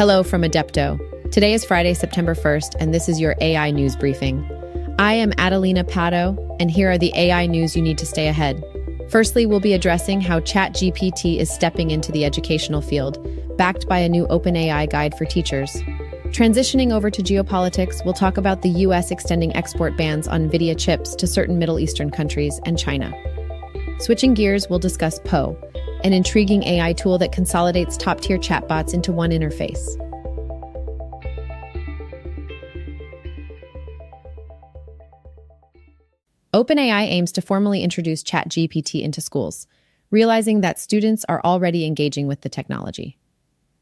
Hello from Adepto. Today is Friday, September 1st, and this is your AI news briefing. I am Adelina Pato, and here are the AI news you need to stay ahead. Firstly, we'll be addressing how ChatGPT is stepping into the educational field, backed by a new OpenAI guide for teachers. Transitioning over to geopolitics, we'll talk about the US extending export bans on NVIDIA chips to certain Middle Eastern countries and China. Switching gears, we'll discuss Poe, an intriguing AI tool that consolidates top tier chatbots into one interface. OpenAI aims to formally introduce ChatGPT into schools, realizing that students are already engaging with the technology.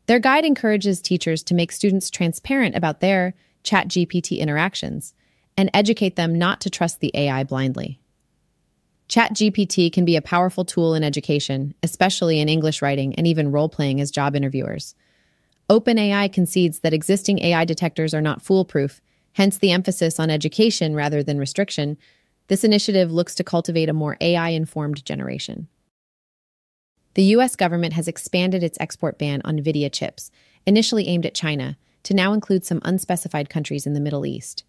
Their guide encourages teachers to make students transparent about their ChatGPT interactions and educate them not to trust the AI blindly. ChatGPT can be a powerful tool in education, especially in English writing and even role playing as job interviewers. OpenAI concedes that existing AI detectors are not foolproof, hence the emphasis on education rather than restriction. This initiative looks to cultivate a more AI informed generation. The US government has expanded its export ban on NVIDIA chips, initially aimed at China, to now include some unspecified countries in the Middle East.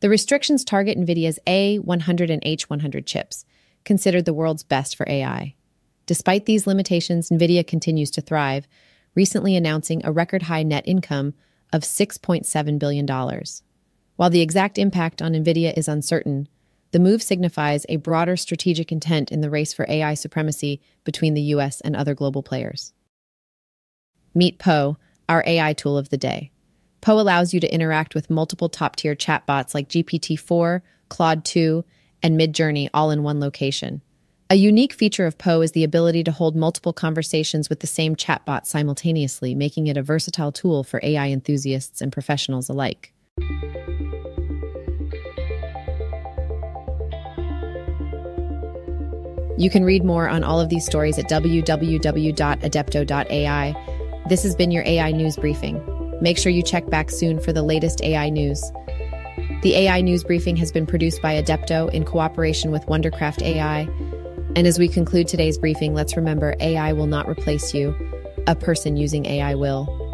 The restrictions target NVIDIA's A100 and H100 chips, considered the world's best for AI. Despite these limitations, NVIDIA continues to thrive, recently announcing a record high net income of $6.7 billion. While the exact impact on NVIDIA is uncertain, the move signifies a broader strategic intent in the race for AI supremacy between the US and other global players. Meet Poe, our AI tool of the day. Poe allows you to interact with multiple top tier chatbots like GPT 4, Claude 2, and Midjourney all in one location. A unique feature of Poe is the ability to hold multiple conversations with the same chatbot simultaneously, making it a versatile tool for AI enthusiasts and professionals alike. You can read more on all of these stories at www.adepto.ai. This has been your AI news briefing. Make sure you check back soon for the latest AI news. The AI news briefing has been produced by Adepto in cooperation with Wondercraft AI. And as we conclude today's briefing, let's remember AI will not replace you, a person using AI will.